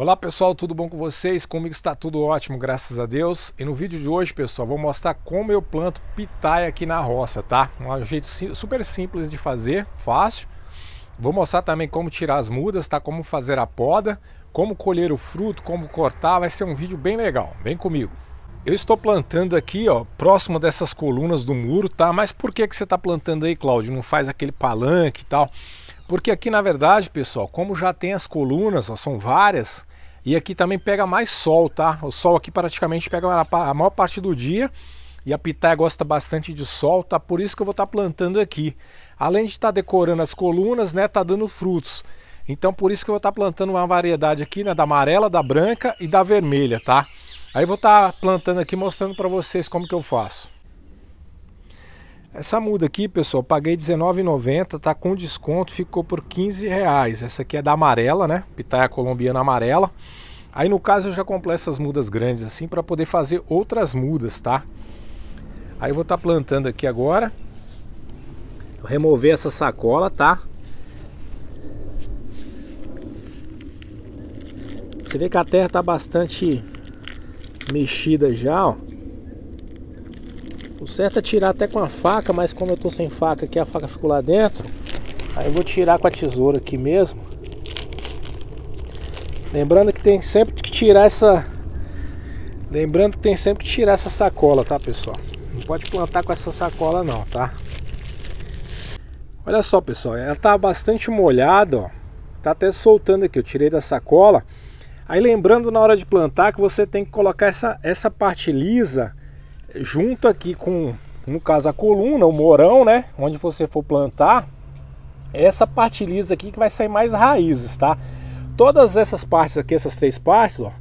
Olá pessoal, tudo bom com vocês? Comigo está tudo ótimo, graças a Deus. E no vídeo de hoje, pessoal, vou mostrar como eu planto pitaia aqui na roça, tá? Um jeito super simples de fazer, fácil. Vou mostrar também como tirar as mudas, tá? Como fazer a poda, como colher o fruto, como cortar. Vai ser um vídeo bem legal. Vem comigo. Eu estou plantando aqui, ó, próximo dessas colunas do muro, tá? Mas por que que você está plantando aí, Cláudio? Não faz aquele palanque e tal? Porque aqui, na verdade, pessoal, como já tem as colunas, ó, são várias, e aqui também pega mais sol, tá? O sol aqui praticamente pega a maior parte do dia. E a pitaia gosta bastante de sol, tá? Por isso que eu vou estar tá plantando aqui. Além de estar tá decorando as colunas, né? Tá dando frutos. Então por isso que eu vou estar tá plantando uma variedade aqui, né? Da amarela, da branca e da vermelha, tá? Aí eu vou estar tá plantando aqui, mostrando para vocês como que eu faço. Essa muda aqui, pessoal, paguei R$19,90, tá com desconto, ficou por 15 reais. Essa aqui é da amarela, né? Pitaia colombiana amarela. Aí no caso eu já comprei essas mudas grandes assim para poder fazer outras mudas, tá? Aí eu vou estar tá plantando aqui agora. Vou remover essa sacola, tá? Você vê que a terra tá bastante mexida já, ó. O certo é tirar até com a faca, mas como eu tô sem faca aqui, a faca ficou lá dentro. Aí eu vou tirar com a tesoura aqui mesmo. Lembrando que tem sempre que tirar essa... Lembrando que tem sempre que tirar essa sacola, tá pessoal? Não pode plantar com essa sacola não, tá? Olha só pessoal, ela tá bastante molhada, ó. Tá até soltando aqui, eu tirei da sacola. Aí lembrando na hora de plantar que você tem que colocar essa, essa parte lisa junto aqui com, no caso, a coluna, o morão, né? Onde você for plantar, essa parte lisa aqui que vai sair mais raízes, tá? Todas essas partes aqui, essas três partes, ó,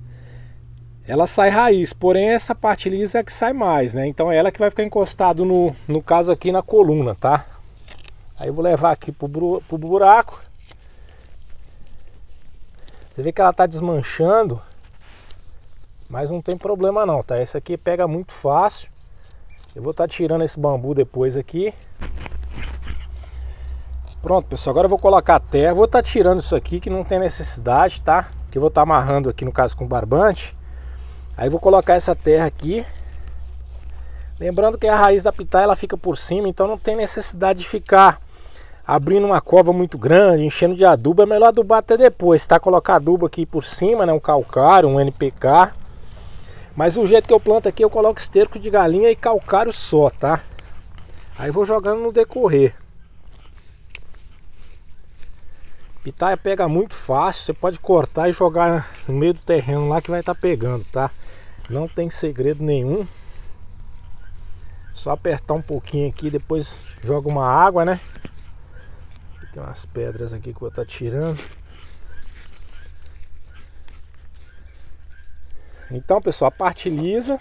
ela sai raiz, porém essa parte lisa é que sai mais, né? Então é ela que vai ficar encostado no, no caso aqui na coluna, tá? Aí eu vou levar aqui pro, pro buraco. Você vê que ela tá desmanchando. Mas não tem problema não, tá? Esse aqui pega muito fácil. Eu vou estar tá tirando esse bambu depois aqui. Pronto, pessoal. Agora eu vou colocar a terra. Vou estar tá tirando isso aqui que não tem necessidade, tá? Que eu vou estar tá amarrando aqui no caso com barbante. Aí vou colocar essa terra aqui. Lembrando que a raiz da pitaia ela fica por cima, então não tem necessidade de ficar abrindo uma cova muito grande, enchendo de adubo. É melhor adubar até depois, tá? Colocar adubo aqui por cima, né? Um calcário, um NPK. Mas o jeito que eu planto aqui, eu coloco esterco de galinha e calcário só, tá? Aí vou jogando no decorrer. Pitaia pega muito fácil, você pode cortar e jogar no meio do terreno lá que vai estar tá pegando, tá? Não tem segredo nenhum. Só apertar um pouquinho aqui, depois joga uma água, né? Tem umas pedras aqui que eu vou estar tá tirando. Então, pessoal, a parte lisa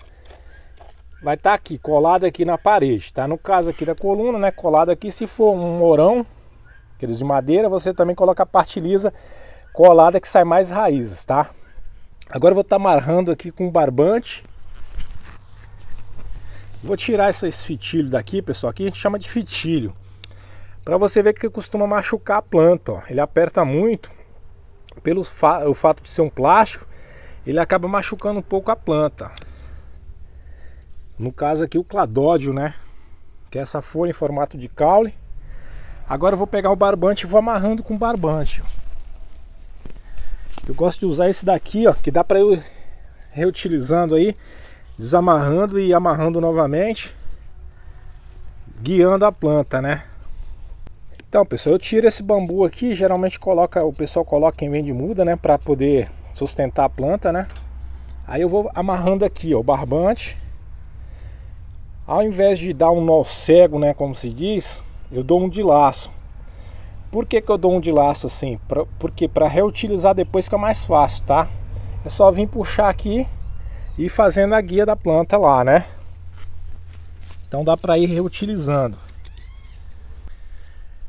vai estar tá aqui, colada aqui na parede, tá? No caso aqui da coluna, né, colada aqui, se for um morão, aqueles de madeira, você também coloca a parte lisa colada que sai mais raízes, tá? Agora eu vou estar tá amarrando aqui com barbante. Vou tirar esses fitilhos daqui, pessoal, aqui a gente chama de fitilho. Para você ver que costuma machucar a planta, ó. Ele aperta muito, pelo fa o fato de ser um plástico, ele acaba machucando um pouco a planta. No caso aqui o cladódio, né? Que é essa folha em formato de caule. Agora eu vou pegar o barbante e vou amarrando com barbante. Eu gosto de usar esse daqui, ó, que dá para eu reutilizando aí, desamarrando e amarrando novamente, guiando a planta, né? Então, pessoal, eu tiro esse bambu aqui, geralmente coloca, o pessoal coloca quem vende muda, né, para poder sustentar a planta, né? Aí eu vou amarrando aqui, ó, o barbante. Ao invés de dar um nó cego, né, como se diz, eu dou um de laço. Por que, que eu dou um de laço assim? Pra, porque para reutilizar depois fica mais fácil, tá? É só vir puxar aqui e ir fazendo a guia da planta lá, né? Então dá para ir reutilizando.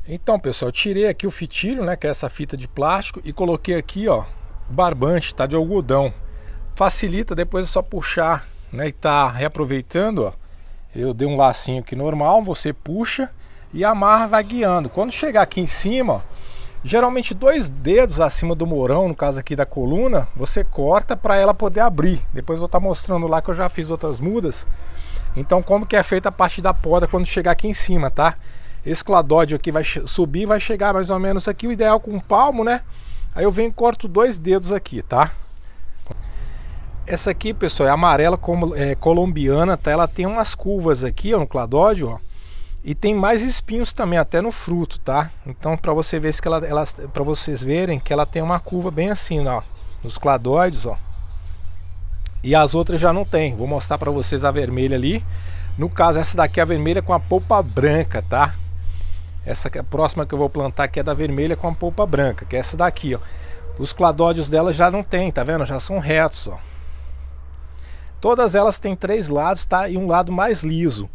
Então, pessoal, tirei aqui o fitilho, né, que é essa fita de plástico e coloquei aqui, ó, barbante, tá de algodão. Facilita, depois é só puxar, né? E tá reaproveitando, ó. Eu dei um lacinho aqui normal, você puxa e amarra, vai guiando. Quando chegar aqui em cima, ó, Geralmente dois dedos acima do morão, no caso aqui da coluna, você corta para ela poder abrir. Depois eu vou estar tá mostrando lá que eu já fiz outras mudas. Então como que é feita a parte da poda quando chegar aqui em cima, tá? Esse cladódio aqui vai subir, vai chegar mais ou menos aqui, o ideal com um palmo, né? Aí eu venho e corto dois dedos aqui, tá? Essa aqui, pessoal, é amarela como, é, colombiana, tá? Ela tem umas curvas aqui, ó, no cladódio, ó. E tem mais espinhos também, até no fruto, tá? Então, para você ver que ela, ela para vocês verem que ela tem uma curva bem assim, ó, nos cladóides, ó. E as outras já não tem. Vou mostrar para vocês a vermelha ali. No caso, essa daqui é a vermelha com a polpa branca, tá? Essa é a próxima que eu vou plantar aqui é da vermelha com a polpa branca, que é essa daqui, ó. Os cladódios dela já não tem, tá vendo? Já são retos, ó. Todas elas têm três lados, tá? E um lado mais liso.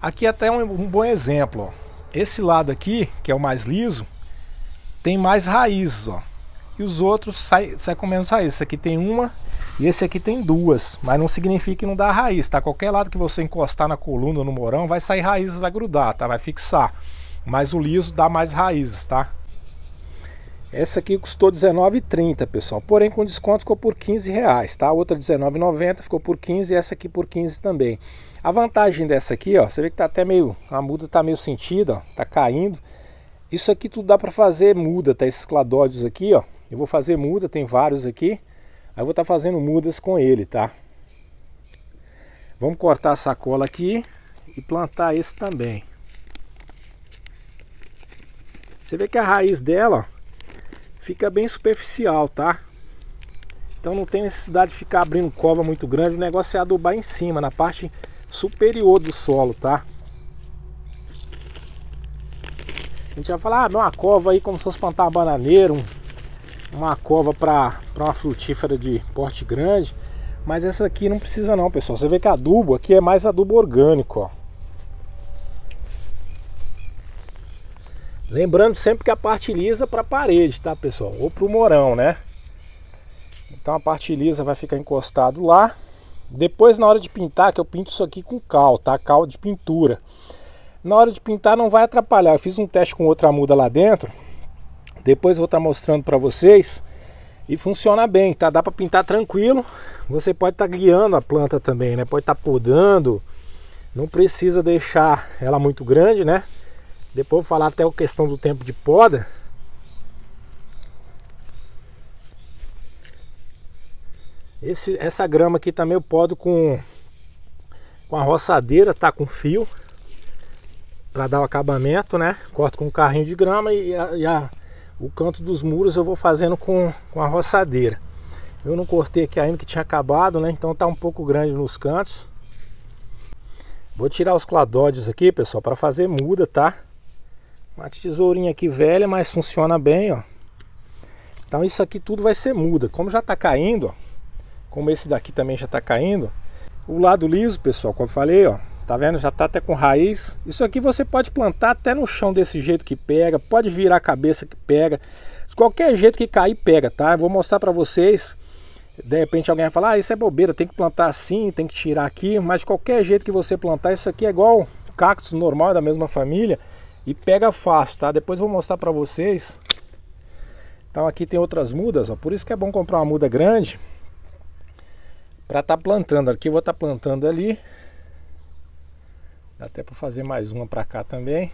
Aqui até um, um bom exemplo, ó. Esse lado aqui, que é o mais liso, tem mais raízes, ó. E os outros saem sai com menos raízes. Esse aqui tem uma e esse aqui tem duas. Mas não significa que não dá raiz, tá? Qualquer lado que você encostar na coluna ou no morão, vai sair raízes, vai grudar, tá? Vai fixar. Mas o liso dá mais raízes, tá? Essa aqui custou R$19,30, pessoal. Porém, com desconto ficou por 15 reais, tá? A outra R$19,90 ficou por 15 e essa aqui por 15 também. A vantagem dessa aqui, ó, você vê que tá até meio, a muda tá meio sentida, ó, tá caindo. Isso aqui tudo dá para fazer muda, tá? Esses cladódios aqui, ó. Eu vou fazer muda, tem vários aqui. Aí eu vou estar tá fazendo mudas com ele, tá? Vamos cortar a sacola aqui e plantar esse também. Você vê que a raiz dela, fica bem superficial, tá? Então não tem necessidade de ficar abrindo cova muito grande, o negócio é adubar em cima, na parte superior do solo, tá? A gente vai falar, ah, uma cova aí como se fosse plantar uma bananeira, um, uma cova para uma frutífera de porte grande. Mas essa aqui não precisa não, pessoal. Você vê que adubo aqui é mais adubo orgânico, ó. Lembrando sempre que a parte lisa para a parede, tá pessoal? Ou para o morão, né? Então a parte lisa vai ficar encostado lá. Depois na hora de pintar, que eu pinto isso aqui com cal, tá? Cal de pintura. Na hora de pintar não vai atrapalhar. Eu fiz um teste com outra muda lá dentro. Depois vou estar tá mostrando para vocês. E funciona bem, tá? Dá para pintar tranquilo. Você pode estar tá guiando a planta também, né? Pode estar tá podando. Não precisa deixar ela muito grande, né? Depois vou falar até a questão do tempo de poda. Esse, essa grama aqui também eu podo com, com a roçadeira, tá? Com fio. para dar o acabamento, né? Corto com um carrinho de grama e, a, e a, o canto dos muros eu vou fazendo com, com a roçadeira. Eu não cortei aqui ainda que tinha acabado, né? Então tá um pouco grande nos cantos. Vou tirar os cladódios aqui, pessoal, para fazer muda, tá? Uma tesourinha aqui velha, mas funciona bem, ó. Então isso aqui tudo vai ser muda. Como já está caindo, ó, como esse daqui também já está caindo, o lado liso, pessoal, como eu falei, ó, tá vendo? Já está até com raiz. Isso aqui você pode plantar até no chão desse jeito que pega, pode virar a cabeça que pega. De qualquer jeito que cair, pega, tá? Eu vou mostrar para vocês. De repente alguém vai falar, ah, isso é bobeira, tem que plantar assim, tem que tirar aqui. Mas de qualquer jeito que você plantar, isso aqui é igual cactus normal da mesma família e pega fácil, tá? Depois vou mostrar para vocês. Então aqui tem outras mudas, ó. Por isso que é bom comprar uma muda grande para estar tá plantando. Aqui eu vou estar tá plantando ali. Dá até para fazer mais uma para cá também.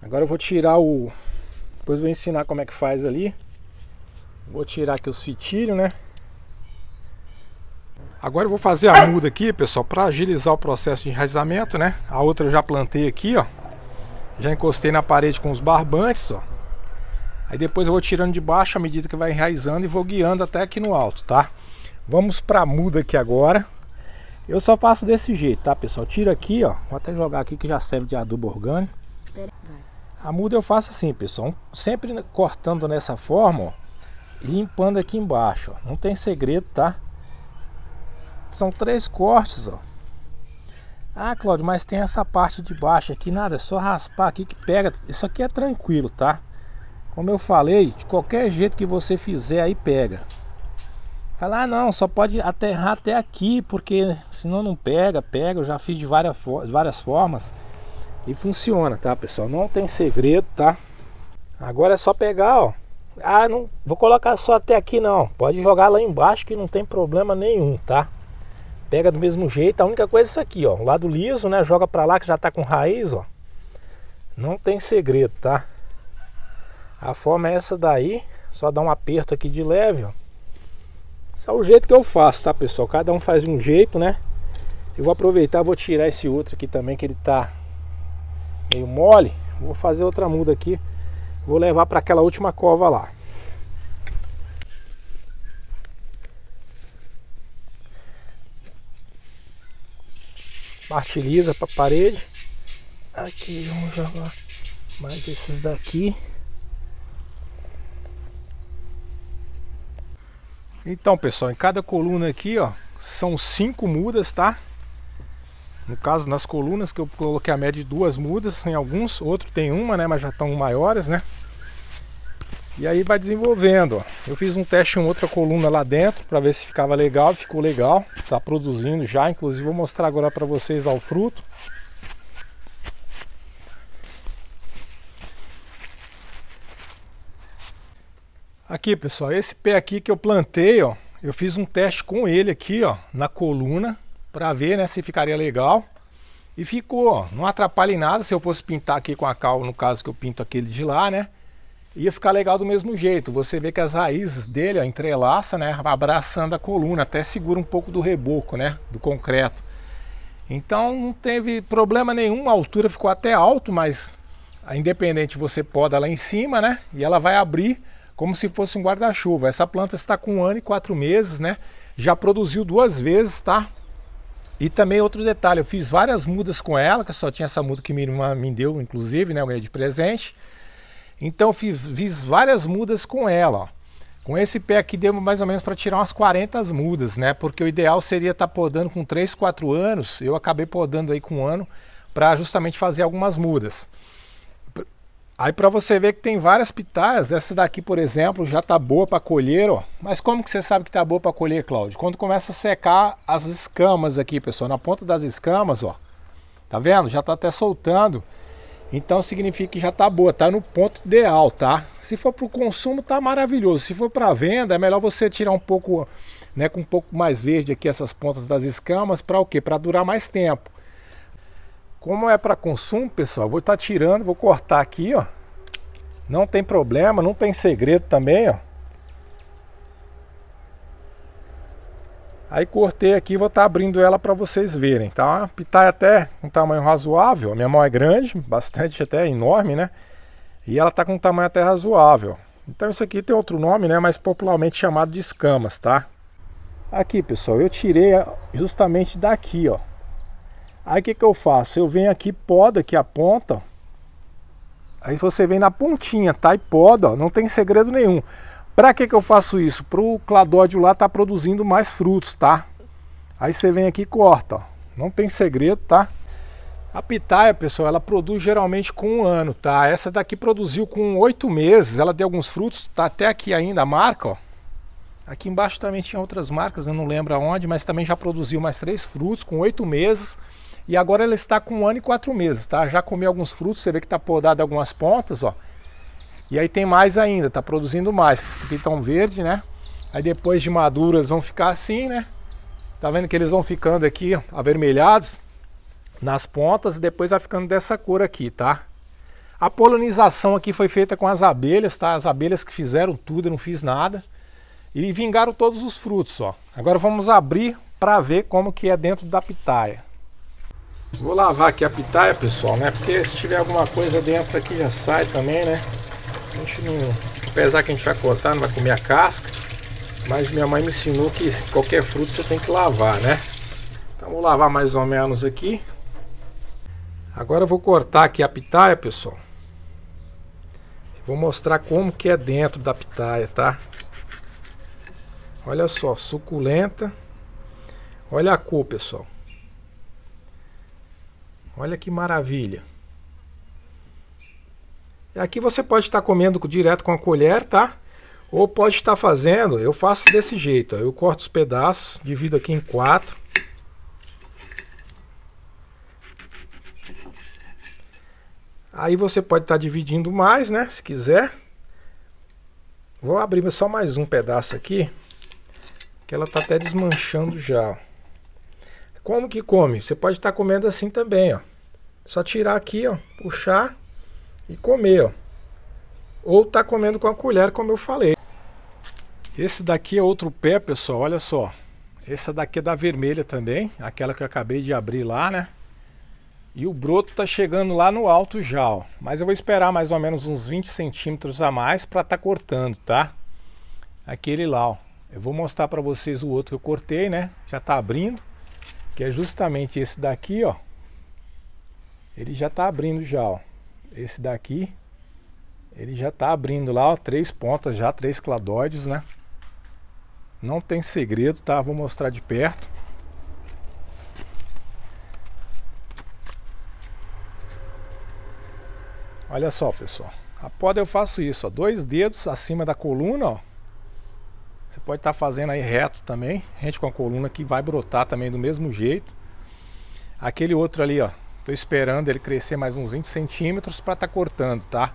Agora eu vou tirar o depois vou ensinar como é que faz ali. Vou tirar aqui os fitilhos, né? Agora eu vou fazer a muda aqui, pessoal, para agilizar o processo de enraizamento, né? A outra eu já plantei aqui, ó. Já encostei na parede com os barbantes, ó. Aí depois eu vou tirando de baixo à medida que vai enraizando e vou guiando até aqui no alto, tá? Vamos para a muda aqui agora. Eu só faço desse jeito, tá, pessoal? Tira aqui, ó. Vou até jogar aqui que já serve de adubo orgânico. A muda eu faço assim, pessoal. Sempre cortando nessa forma, ó. limpando aqui embaixo, ó. Não tem segredo, tá? São três cortes, ó. Ah, Cláudio, mas tem essa parte de baixo aqui, nada, é só raspar aqui que pega. Isso aqui é tranquilo, tá? Como eu falei, de qualquer jeito que você fizer aí pega. Falar, ah, não, só pode aterrar até aqui, porque senão não pega, pega. Eu já fiz de várias, várias formas e funciona, tá, pessoal? Não tem segredo, tá? Agora é só pegar, ó. Ah, não vou colocar só até aqui não. Pode jogar lá embaixo que não tem problema nenhum, tá? Pega do mesmo jeito. A única coisa é isso aqui, ó. O lado liso, né? Joga pra lá que já tá com raiz, ó. Não tem segredo, tá? A forma é essa daí. Só dá um aperto aqui de leve, ó. Esse é o jeito que eu faço, tá, pessoal? Cada um faz de um jeito, né? Eu vou aproveitar, vou tirar esse outro aqui também, que ele tá meio mole. Vou fazer outra muda aqui. Vou levar para aquela última cova lá. Martiliza para a parede. Aqui, vamos jogar mais esses daqui. Então, pessoal, em cada coluna aqui, ó, são cinco mudas, tá? No caso, nas colunas que eu coloquei a média de duas mudas, em alguns, outro tem uma, né, mas já estão maiores, né? E aí vai desenvolvendo. Eu fiz um teste em outra coluna lá dentro para ver se ficava legal, ficou legal, tá produzindo já, inclusive vou mostrar agora para vocês lá o fruto. Aqui, pessoal, esse pé aqui que eu plantei, ó, eu fiz um teste com ele aqui, ó, na coluna, para ver, né, se ficaria legal. E ficou, ó, não atrapalha em nada se eu fosse pintar aqui com a cal, no caso que eu pinto aquele de lá, né? Ia ficar legal do mesmo jeito. Você vê que as raízes dele ó, entrelaça, né, abraçando a coluna, até segura um pouco do reboco, né, do concreto. Então não teve problema nenhum, a altura ficou até alto, mas independente você poda lá em cima, né, e ela vai abrir como se fosse um guarda-chuva. Essa planta está com um ano e quatro meses, né, já produziu duas vezes, tá? E também outro detalhe, eu fiz várias mudas com ela, que só tinha essa muda que minha irmã me deu, inclusive, né, eu ganhei de presente. Então fiz, fiz várias mudas com ela. Ó. Com esse pé aqui deu mais ou menos para tirar umas 40 mudas, né? Porque o ideal seria estar tá podando com 3, 4 anos. Eu acabei podando aí com um ano para justamente fazer algumas mudas. Aí para você ver que tem várias pitaias, essa daqui, por exemplo, já tá boa para colher, ó. Mas como que você sabe que tá boa para colher, Cláudio? Quando começa a secar as escamas aqui, pessoal, na ponta das escamas, ó. Tá vendo? Já tá até soltando. Então significa que já está boa, está no ponto ideal, tá? Se for para o consumo, tá maravilhoso. Se for para venda, é melhor você tirar um pouco, né, com um pouco mais verde aqui essas pontas das escamas, para o quê? Para durar mais tempo. Como é para consumo, pessoal, vou estar tá tirando, vou cortar aqui, ó. Não tem problema, não tem segredo também, ó. Aí cortei aqui, vou estar tá abrindo ela para vocês verem, tá? Pitaia até um tamanho razoável, a minha mão é grande, bastante até enorme, né? E ela tá com um tamanho até razoável. Então isso aqui tem outro nome, né? Mas popularmente chamado de escamas, tá? Aqui, pessoal, eu tirei justamente daqui, ó. Aí o que, que eu faço? Eu venho aqui, podo aqui a ponta. Aí você vem na pontinha, tá? E poda, ó, não tem segredo nenhum. Para que, que eu faço isso? Para o cladódio lá tá produzindo mais frutos, tá? Aí você vem aqui e corta, ó. Não tem segredo, tá? A pitaia, pessoal, ela produz geralmente com um ano, tá? Essa daqui produziu com oito meses, ela deu alguns frutos, tá até aqui ainda a marca, ó. Aqui embaixo também tinha outras marcas, eu não lembro aonde, mas também já produziu mais três frutos com oito meses. E agora ela está com um ano e quatro meses, tá? Já comeu alguns frutos, você vê que tá podado algumas pontas, ó. E aí tem mais ainda, tá produzindo mais. Aqui estão verde, né? Aí depois de maduro eles vão ficar assim, né? Tá vendo que eles vão ficando aqui avermelhados nas pontas e depois vai ficando dessa cor aqui, tá? A polinização aqui foi feita com as abelhas, tá? As abelhas que fizeram tudo, eu não fiz nada. E vingaram todos os frutos, ó. Agora vamos abrir para ver como que é dentro da pitaia. Vou lavar aqui a pitaia, pessoal, né? Porque se tiver alguma coisa dentro aqui já sai também, né? A gente não, apesar que a gente vai cortar, não vai comer a casca, mas minha mãe me ensinou que qualquer fruto você tem que lavar, né? Então vou lavar mais ou menos aqui. Agora eu vou cortar aqui a pitaia, pessoal. Vou mostrar como que é dentro da pitaia, tá? Olha só, suculenta. Olha a cor, pessoal. Olha que maravilha. Aqui você pode estar comendo direto com a colher, tá? Ou pode estar fazendo, eu faço desse jeito, ó, eu corto os pedaços, divido aqui em quatro. Aí você pode estar dividindo mais, né? Se quiser. Vou abrir só mais um pedaço aqui. Que ela tá até desmanchando já. Como que come? Você pode estar comendo assim também, ó. Só tirar aqui, ó. Puxar e comer, ó. Ou tá comendo com a colher, como eu falei. Esse daqui é outro pé, pessoal. Olha só. Essa daqui é da vermelha também. Aquela que eu acabei de abrir lá, né? E o broto está chegando lá no alto já, ó. Mas eu vou esperar mais ou menos uns 20 centímetros a mais para tá cortando, tá? Aquele lá, ó. Eu vou mostrar para vocês o outro que eu cortei, né? Já está abrindo. Que é justamente esse daqui, ó. Ele já está abrindo já, ó. Esse daqui. Ele já está abrindo lá, ó. Três pontas já, três cladóides, né? Não tem segredo, tá? Vou mostrar de perto. Olha só, pessoal. A poda eu faço isso, ó, dois dedos acima da coluna, ó. Você pode estar tá fazendo aí reto também, rente com a coluna que vai brotar também do mesmo jeito. Aquele outro ali, ó, tô esperando ele crescer mais uns 20 centímetros para estar tá cortando, tá?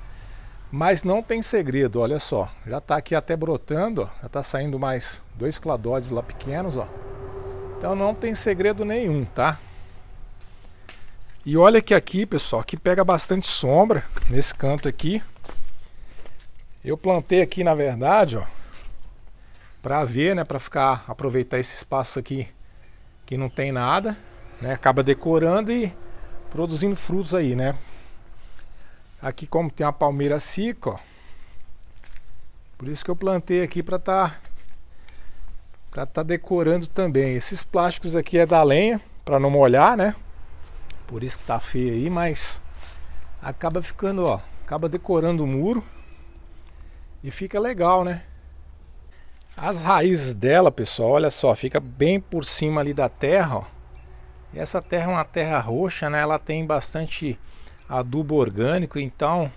Mas não tem segredo, olha só. Já está aqui até brotando, ó, já está saindo mais dois cladóides lá pequenos, ó. Então não tem segredo nenhum, tá? E olha que aqui, pessoal, que pega bastante sombra nesse canto aqui. Eu plantei aqui, na verdade, ó, para ver, né, para ficar aproveitar esse espaço aqui que não tem nada, né? Acaba decorando e produzindo frutos aí, né? Aqui como tem uma palmeira seca, ó. Por isso que eu plantei aqui para tá para tá decorando também. Esses plásticos aqui é da lenha, para não molhar, né? Por isso que tá feio aí, mas acaba ficando, ó, acaba decorando o muro e fica legal, né? As raízes dela, pessoal, olha só, fica bem por cima ali da terra, ó. E essa terra é uma terra roxa, né? Ela tem bastante adubo orgânico, então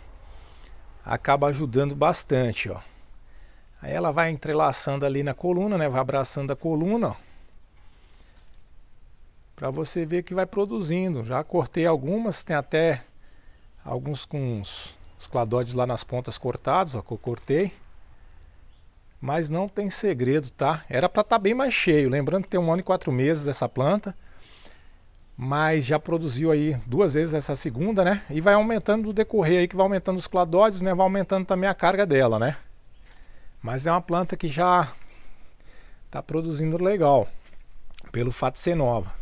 acaba ajudando bastante, ó. Aí ela vai entrelaçando ali na coluna, né? Vai abraçando a coluna, ó para você ver que vai produzindo. Já cortei algumas, tem até alguns com os, os cladóides lá nas pontas cortados, ó, que eu cortei. Mas não tem segredo, tá? Era para estar tá bem mais cheio. Lembrando que tem um ano e quatro meses essa planta. Mas já produziu aí duas vezes essa segunda, né? E vai aumentando no decorrer aí, que vai aumentando os cladóides, né? Vai aumentando também a carga dela, né? Mas é uma planta que já está produzindo legal. Pelo fato de ser nova.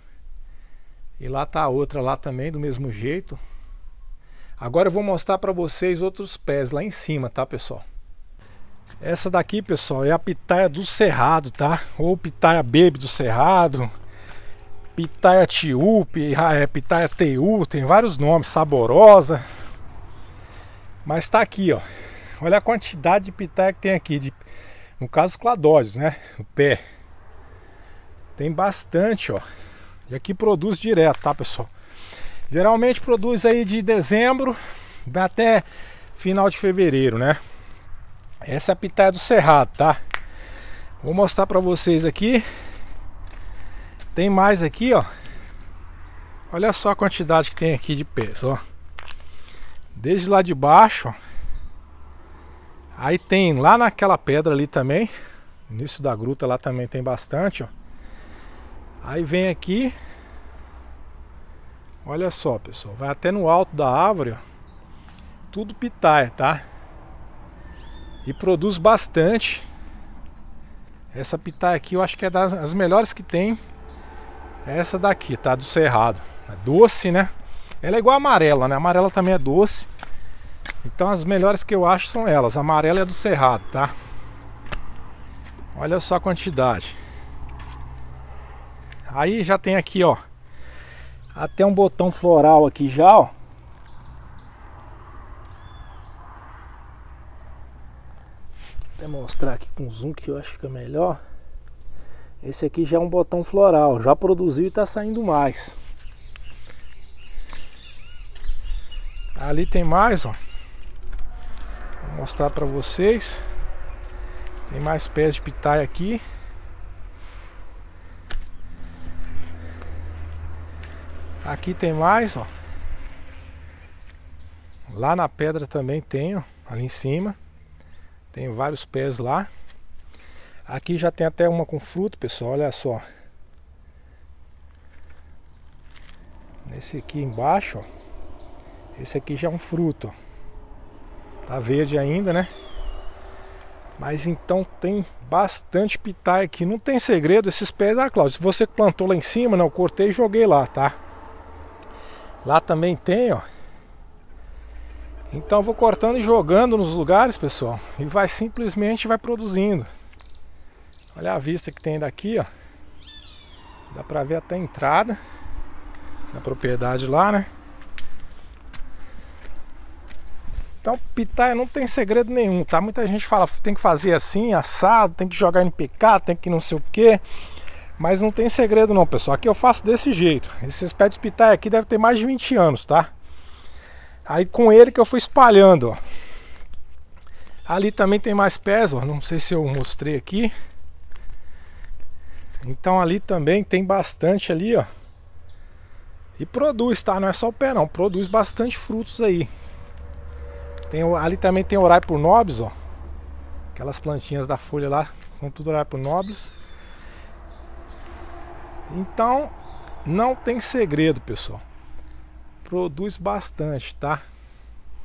E lá tá a outra lá também do mesmo jeito. Agora eu vou mostrar para vocês outros pés lá em cima, tá, pessoal? Essa daqui, pessoal, é a pitaia do cerrado, tá? Ou pitaia baby do cerrado. Pitaia tiu, é, pitaia teu, tem vários nomes, saborosa. Mas tá aqui, ó. Olha a quantidade de pitaia que tem aqui, de, no caso cladóides, né? O pé. Tem bastante, ó. E aqui produz direto, tá pessoal? Geralmente produz aí de dezembro até final de fevereiro, né? Essa é a pitaia do cerrado, tá? Vou mostrar para vocês aqui. Tem mais aqui, ó. Olha só a quantidade que tem aqui de pés, ó. Desde lá de baixo, ó. Aí tem lá naquela pedra ali também. Início da gruta lá também tem bastante, ó. Aí vem aqui. Olha só, pessoal. Vai até no alto da árvore. Ó, tudo pitaia, tá? E produz bastante. Essa pitaia aqui eu acho que é das melhores que tem. É essa daqui, tá? Do cerrado. É doce, né? Ela é igual a amarela, né? A amarela também é doce. Então as melhores que eu acho são elas. A amarela é do cerrado, tá? Olha só a quantidade. Aí já tem aqui, ó. Até um botão floral aqui já, ó. Vou mostrar aqui com zoom que eu acho que fica melhor. Esse aqui já é um botão floral, já produziu e tá saindo mais. Ali tem mais, ó. Vou mostrar para vocês. Tem mais pés de pitaia aqui. Aqui tem mais, ó. Lá na pedra também tenho, ali em cima. Tem vários pés lá. Aqui já tem até uma com fruto, pessoal, olha só. Nesse aqui embaixo, ó. Esse aqui já é um fruto. Tá verde ainda, né? Mas então tem bastante pitaia aqui. Não tem segredo esses pés. Ah, Cláudio, se você plantou lá em cima, não, eu cortei e joguei lá, tá? Lá também tem, ó. Então vou cortando e jogando nos lugares, pessoal. E vai simplesmente vai produzindo. Olha a vista que tem daqui, ó. Dá pra ver até a entrada da propriedade lá, né? Então, pitaia não tem segredo nenhum, tá? Muita gente fala, tem que fazer assim, assado, tem que jogar NPK, tem que não sei o que. Mas não tem segredo não, pessoal. Aqui eu faço desse jeito. Esses pés de pitaia aqui devem ter mais de 20 anos, tá? Aí com ele que eu fui espalhando, ó. Ali também tem mais pés, ó. Não sei se eu mostrei aqui. Então ali também tem bastante ali, ó. E produz, tá? Não é só o pé não, produz bastante frutos aí. Tem, ali também tem horário por nobres, ó. Aquelas plantinhas da folha lá, são tudo horário por. Então, não tem segredo, pessoal. Produz bastante, tá?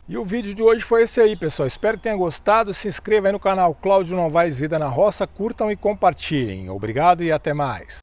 E o vídeo de hoje foi esse aí, pessoal. Espero que tenham gostado. Se inscreva aí no canal Cláudio Novaes Vida na Roça, curtam e compartilhem. Obrigado e até mais.